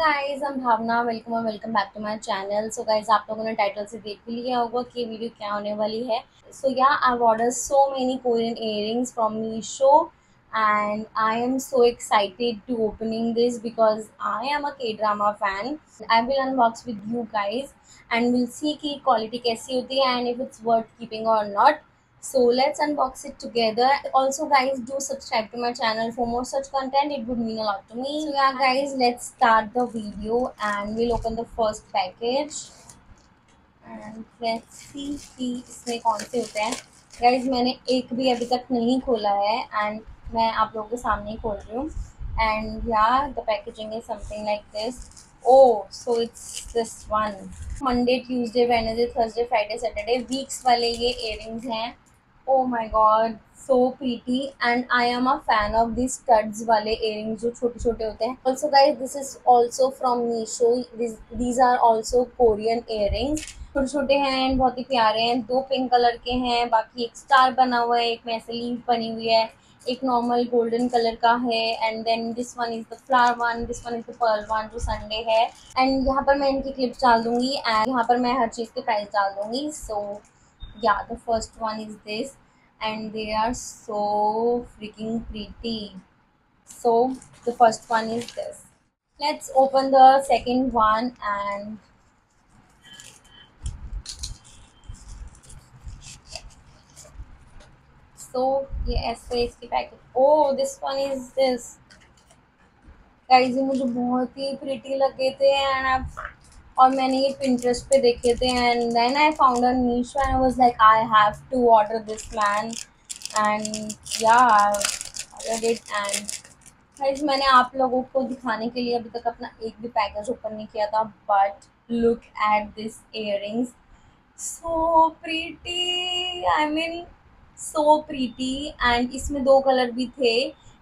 Guys हम Bhavna welcome और welcome back to my channel so guys आप लोगों ने टाइटल से देख भी लिया होगा कि वीडियो क्या होने वाली है। So yeah I order so many Korean earrings from Meesho and I am so excited to opening this because I am a K drama fan I will unbox with you guys and will see की quality कैसी होती है and if it's worth keeping और not so let's unbox it together also guys do subscribe to my channel for more such content it would mean a lot to me so yeah guys let's start the video and we'll open the first package and let's see कि इसमें कौन से होते हैं guys मैंने एक भी अभी तक नहीं खोला है एंड मैं आप लोगों के सामने ही खोल रही हूँ and yeah the packaging is something like this oh so it's this one monday tuesday wednesday thursday friday saturday weeks वाले ये earrings हैं my god, so pretty. And i am a fan of these studs wale earrings jo chote chote hote hain. Also guys, this is also from Misho these these are also Korean earrings. छोटे छोटे हैं and बहुत ही प्यारे हैं दो pink colour के हैं बाकी एक स्टार बना हुआ है एक में ऐसे लीव बनी हुई है एक नॉर्मल गोल्डन कलर का है and then this one is the flower one this one is the pearl one जो संडे है एंड यहाँ पर मैं इनकी क्लिप्स डाल दूँगी एंड यहाँ पर मैं हर चीज़ के प्राइस डाल दूँगी so yeah the first one is this and they are so freaking pretty so the first one is this let's open the second one and so yes so इसकी packet oh this one is this guys ये मुझे बहुत ही pretty लगे थे and I've और मैंने ये Pinterest पे देखे थे and then I found a Meesho and was like I have to order this man and yeah order it and guys मैंने आप लोगों को दिखाने के लिए अभी तक अपना एक भी पैकेज ओपन नहीं किया था but look at this earrings so pretty I mean so pretty and इसमें दो कलर भी थे,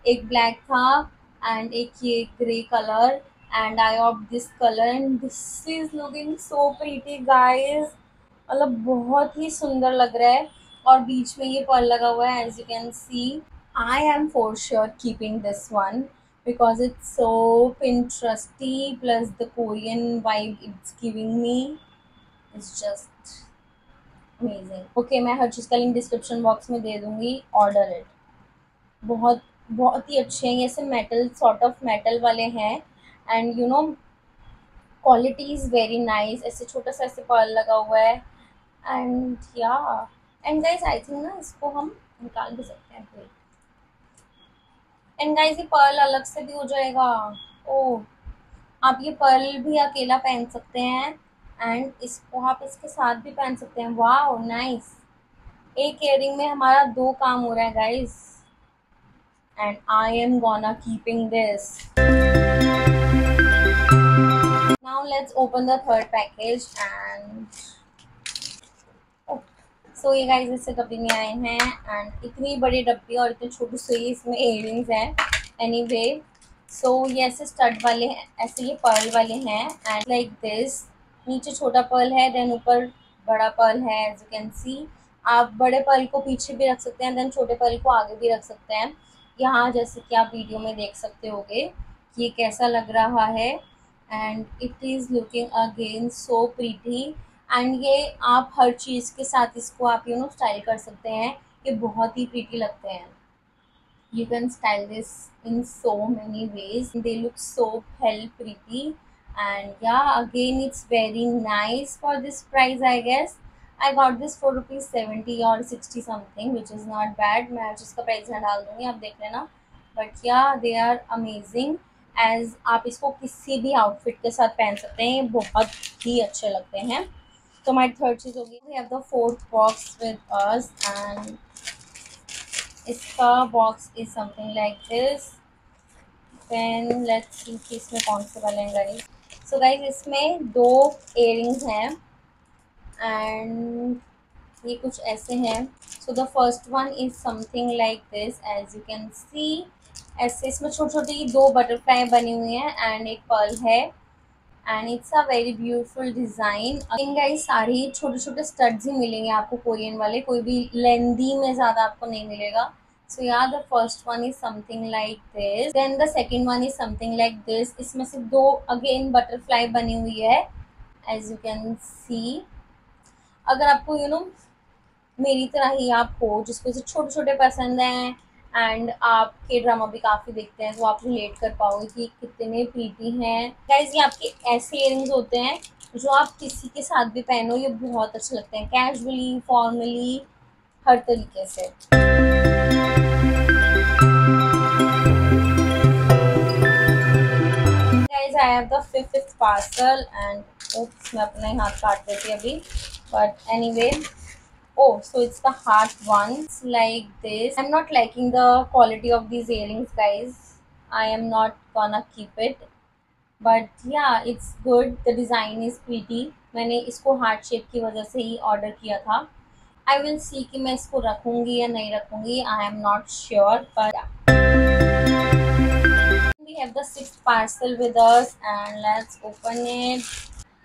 एक ब्लैक था एंड एक ये grey colour and I of this colour and this is looking so pretty guys मतलब बहुत ही सुंदर लग रहा है और बीच में ये पर्ल लगा हुआ है as you can see I am for sure keeping this one because it's so interesting plus the Korean vibe it's giving me it's just amazing okay मैं हर चीज़ का लिंक डिस्क्रिप्शन बॉक्स में दे दूँगी. ऑर्डर इट बहुत बहुत ही अच्छे हैं. ऐसे मेटल सॉर्ट ऑफ़ मेटल वाले हैं. And you know quality is very nice ऐसे छोटा सा ऐसे पर्ल लगा हुआ है। एंड या एंड गाइज़ आई थिंक ना इसको हम निकाल भी सकते हैं एंड गाइज़ ये पर्ल अलग से भी हो जाएगा। ओ आप ये पर्ल भी अकेला पहन सकते हैं। एंड इसको आप इसके साथ भी पहन सकते हैं। वाह नाइस एक इयरिंग में हमारा दो काम हो रहा है guys and I am gonna keeping this let's open the third package and so ये गाइस इससे डब्बी में आए हैं एंड इतनी बड़ी डब्बी और इतनी छोटी सी इसमें इयरिंग्स हैं। एनी वे सो ये ऐसे स्टड वाले हैं, ऐसे ये पर्ल वाले हैं एंड लाइक दिस नीचे छोटा पर्ल है देन ऊपर बड़ा पर्ल है एज यू कैन सी आप बड़े पर्ल को पीछे भी रख सकते हैं देन छोटे पर्ल को आगे भी रख सकते हैं। यहाँ जैसे कि आप वीडियो में देख सकते होगे कि ये कैसा लग रहा है। And it is looking again so pretty and ये आप हर चीज़ के साथ इसको आप यू नो स्टाइल कर सकते हैं। ये बहुत ही प्रीटी लगते हैं। You can style this in so many ways they look so hell pretty and yeah again it's very nice for this price I guess I got this for rupees seventy और sixty something which is not bad मैं आज जिसका price मैं डाल दूँगी, आप देख लेना। बट या दे आर अमेजिंग एज आप इसको किसी भी आउटफिट के साथ पहन सकते हैं बहुत ही अच्छे लगते हैं। तो हमारी थर्ड चीज़ होगी we have the fourth box with us and इसका box is something like this then let's see कि इसमें कौन से वाले हैं गाइस सो गाइस इसमें दो इयरिंग्स हैं एंड ये कुछ ऐसे हैं। So the first one is something like this as you can see ऐसे इसमें छोटी छोटी दो बटरफ्लाई बनी हुई हैं एंड एक पर्ल है। And it's a very beautiful design इनका ये सारे छोटे छोटे स्टड्स ही मिलेंगे आपको कोरियन वाले। कोई भी लेंदी में ज़्यादा आपको नहीं मिलेगा। So yeah the first one is something like this. Then the second one is something like this इसमें से दो अगेन बटरफ्लाई बनी हुई है एज यू कैन सी अगर आपको यू you नो know, मेरी तरह ही आप हो जिसको छोटे छोटे पसंद हैं एंड आप के ड्रामा भी काफ़ी देखते हैं तो आप रिलेट कर पाओगे कि कितने प्रीति हैं। गाइज़ ये आपके ऐसे इयरिंग्स होते हैं, जो आप किसी के साथ भी पहनो, ये बहुत अच्छे लगते हैं। कैजुअली फॉर्मली हर तरीके से। Parcel and, oops, मैं अपना हाथ काट देती अभी। But anyway oh so it's the heart ones like this i'm not liking the quality of these earrings guys i am not gonna keep it but yeah it's good the design is pretty मैंने इसको heart shape की वजह से ही order किया था I will see कि मैं इसको रखूँगी या नहीं रखूँगी आई एम नॉट श्योर पर we have the sixth parcel with us and let's open it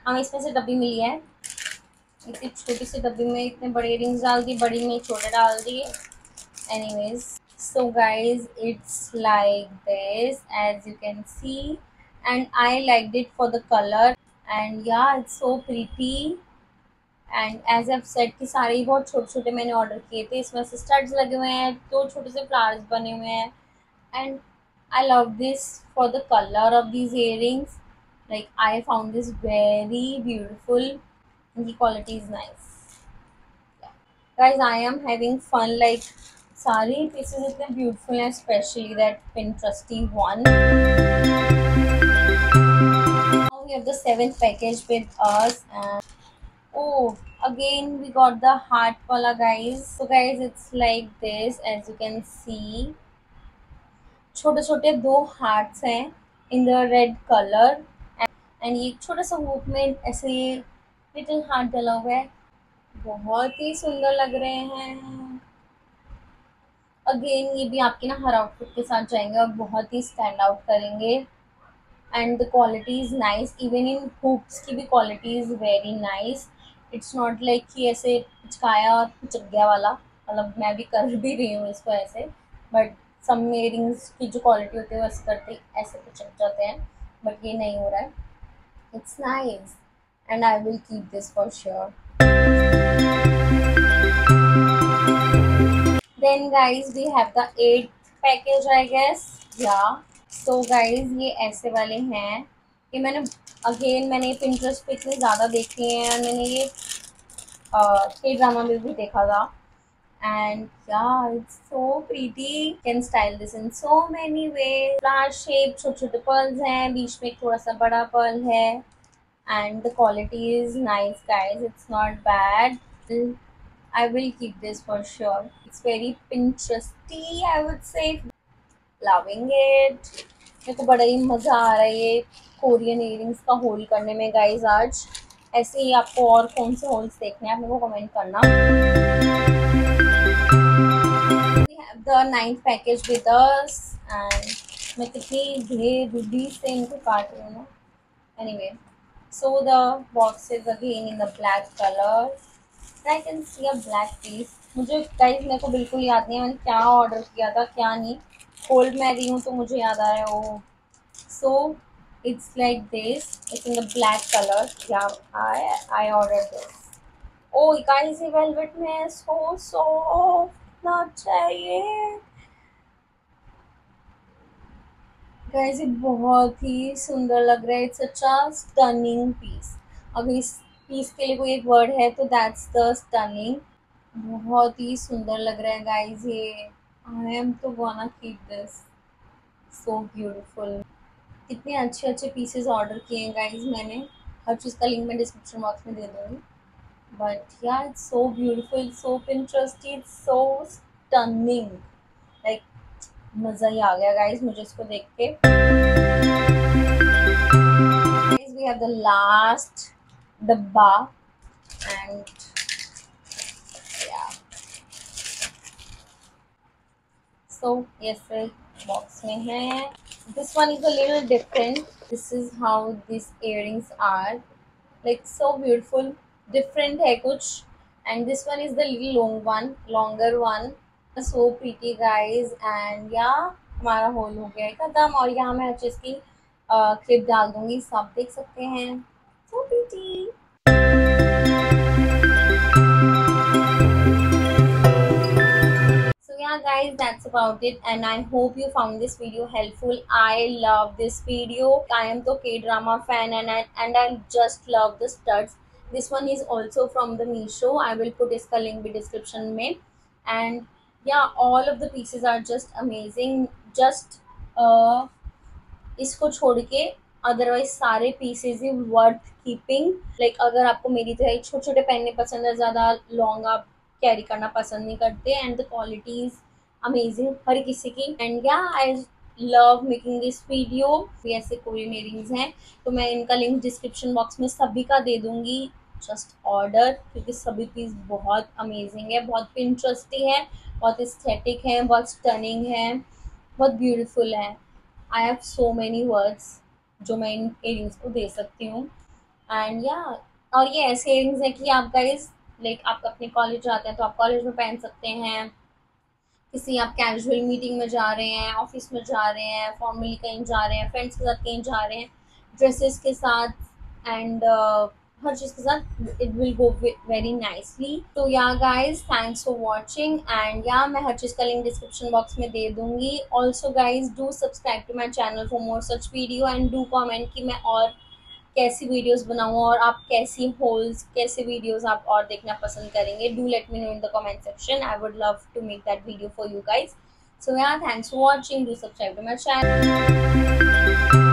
हमें इसमें से डब्बी मिली है इतनी छोटी सी डब्बी में इतने बड़े इयरिंग्स डाल दिए बड़ी में छोटे डाल दिए anyways so guys it's like this as you can see and I like that for the colour and yeah it's so pretty and as if set की सारे ही बहुत छोटे छोटे मैंने ऑर्डर किए थे इसमें से स्टड्स लगे हुए हैं, दो तो छोटे से फ्लावर्स बने हुए हैं। And I love this for the colour of these earrings like I found this very beautiful and the quality is nice. Yeah. Guys, I am having fun like pieces is beautiful and especially that Pinteresty one. Now we have the seventh package with us and oh again we got the heart color guys. So guys it's like this as you can see छोटे छोटे दो hearts हैं in the red colour and ये छोटा सा hook में ऐसे little heart डला हुआ है। बहुत ही सुंदर लग रहे हैं। अगेन ये भी आपके ना हर आउटफिट के साथ जाएँगे और बहुत ही स्टैंड आउट करेंगे। And the quality is nice even in hooks की भी quality is very nice it's not like कि ऐसे पिचकाया और पिचक गया वाला। मतलब मैं भी कर भी रही हूँ इसको ऐसे। बट सम इयरिंग्स की जो क्वालिटी होती है वो ऐसे करते, ऐसे पिचक जाते हैं। बट ये नहीं हो रहा है। It's nice and I will keep this for sure then guys we have the eight package I guess yeah so guys ये ऐसे वाले हैं कि मैंने अगेन मैंने पिंटरेस्ट पे इतने ज़्यादा देखे हैं मैंने ये के ड्रामा में भी देखा था। And yeah it's so pretty. Can style this in so many ways. Flower shape छोटे छोटे pearls हैं बीच में थोड़ा सा बड़ा pearl है। and the quality is nice, guys. It's not bad. I will keep this for sure. It's very pinteresty, i would say. Loving it. मुझे बड़ा ही मज़ा आ रहा है ये कोरियन ईयरिंग्स का होल करने में गाइज़ आज. ऐसे ही आपको और कौन से होल्स देखने हैं? आप मेरे को कमेंट करना. Ninth package with us and मैं कितनी ढेर से इनको काट रही हूँ ना. Any anyway. So the box is again in the black color And I can see a black piece मुझे गाइस मेरे को बिल्कुल याद नहीं है मैंने क्या ऑर्डर किया था क्या नहीं होल्ड मैं रही हूँ तो मुझे याद आ रहा है oh so it's like this it's in the black color yeah i i ordered this oh guys ये velvet में so soft कितना चाहिए गाइस ये बहुत ही सुंदर लग रहा है। इट्स अच्छा स्टनिंग पीस अगर इस पीस के लिए कोई एक वर्ड है तो दैट्स द स्टनिंग बहुत ही सुंदर लग रहा है गाइस ये। आई एम तो gonna keep this so beautiful कितने अच्छे अच्छे पीसेस ऑर्डर किए हैं गाइस मैंने। हर चीज़ का लिंक मैं डिस्क्रिप्शन बॉक्स में दे दूँगी। But beautiful, it's so pinteresty, it's so stunning. like मज़ा ही आ गया गाइज़ मुझे इसको देख के। लास्ट डब्बा एंड सो ये बॉक्स में है। This one is a little different this is how this earrings are like so beautiful different है कुछ। And this one is the little long one longer one so pretty guys and yeah हमारा whole हो गया है खत्म और यहाँ मैं अच्छे की क्लिप डाल दूँगी सब देख सकते हैं so pretty guys that's about it and i hope you found this video helpful i love this video i am the k-drama fan and I, and i just love the studs this one is also from the Meesho. i will put its link in description mein and all of the pieces are just amazing. Just uh इसको छोड़ के otherwise सारे pieces ही worth keeping like अगर आपको मेरी तरह छोटे छोटे पहनने पसंद है, ज़्यादा लॉन्ग आप कैरी करना पसंद नहीं करते and the quality is amazing हर किसी की. And yeah I love making this video ये ऐसे कोरियन इयरिंग्स हैं तो मैं इनका लिंक डिस्क्रिप्शन बॉक्स में सभी का दे दूँगी. जस्ट ऑर्डर क्योंकि सभी पीस बहुत अमेजिंग है, बहुत इंटरेस्टिंग है. बहुत इस्थेटिक है बहुत स्टनिंग है बहुत ब्यूटीफुल है। I have so many words जो मैं इन एयरिंग्स को दे सकती हूँ। एंड या और ये ऐसे एयरिंग्स हैं कि आप गाइज़ लाइक आप अपने कॉलेज जाते हैं तो आप कॉलेज में पहन सकते हैं। किसी आप कैजुअल मीटिंग में जा रहे हैं ऑफ़िस में जा रहे हैं फॉर्मली कहीं जा रहे हैं फ्रेंड्स के साथ कहीं जा रहे हैं ड्रेसेस के साथ। एंड uh, हर चीज़ के साथ it will go very nicely तो yeah guys thanks for watching and yeah मैं हर चीज़ का लिंक डिस्क्रिप्शन बॉक्स में दे दूँगी. Also guys do subscribe to my channel for more such video and do comment कि मैं और कैसी वीडियोस बनाऊँ और आप कैसी होल्स कैसे वीडियोस आप और देखना पसंद करेंगे. Do let me know in the comment section I would love to make that video for you guys so yeah thanks for watching do subscribe to my channel